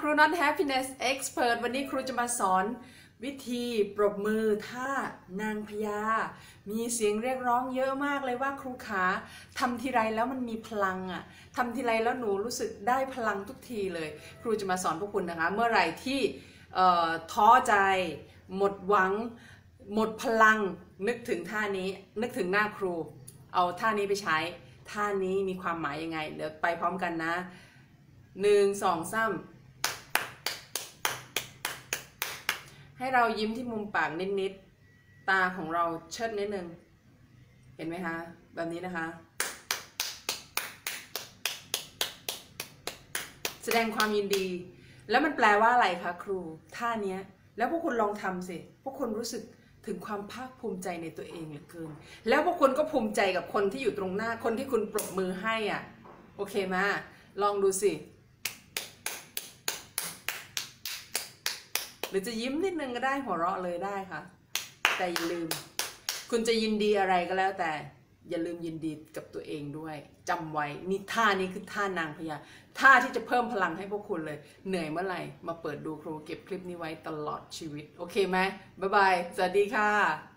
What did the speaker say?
ครู Not Happiness Expert วันนี้ครูจะมาสอนวิธีปรบมือท่านางพญา มีเสียงเรียกร้องเยอะมากเลยว่าครูขาทำทีไรแล้วมันมีพลังอะทำทีไรแล้วหนูรู้สึกได้พลังทุกทีเลย ครูจะมาสอนพวกคุณนะคะ เมื่อไหร่ที่ท้อใจ หมดหวัง หมดพลัง นึกถึงท่านี้ นึกถึงหน้าครู เอาท่านี้ไปใช้ ท่านี้มีความหมายยังไง เดี๋ยวไปพร้อมกันนะหนึ่งสองสาม ให้เรายิ้มที่มุมปากนิดๆ ตาของเราเชิดนิดนึง เห็นไหมคะ แบบนี้นะคะ แสดงความยินดี แล้วมันแปลว่าอะไรคะครู ท่าเนี้ย แล้วพวกคุณลองทำสิ พวกคุณรู้สึกถึงความภาคภูมิใจในตัวเองเหลือเกิน แล้วพวกคุณก็ภูมิใจกับคนที่อยู่ตรงหน้า คนที่คุณปรบมือให้อะ โอเคมา ลองดูสิ รือจะยิ้มนิดนึงก็ได้หัวเราะเลยได้ค่ะ แต่อย่าลืม คุณจะยินดีอะไรก็แล้วแต่ อย่าลืมยินดีกับตัวเองด้วยจำไว้นี่ท่านี้คือท่านางพญาท่าที่จะเพิ่มพลังให้พวกคุณเลย เหนื่อยเมื่อไหร่ มาเปิดดูครูเก็บคลิปนี้ไว้ตลอดชีวิต โอเคไหมบ๊ายบายสวัสดีค่ะ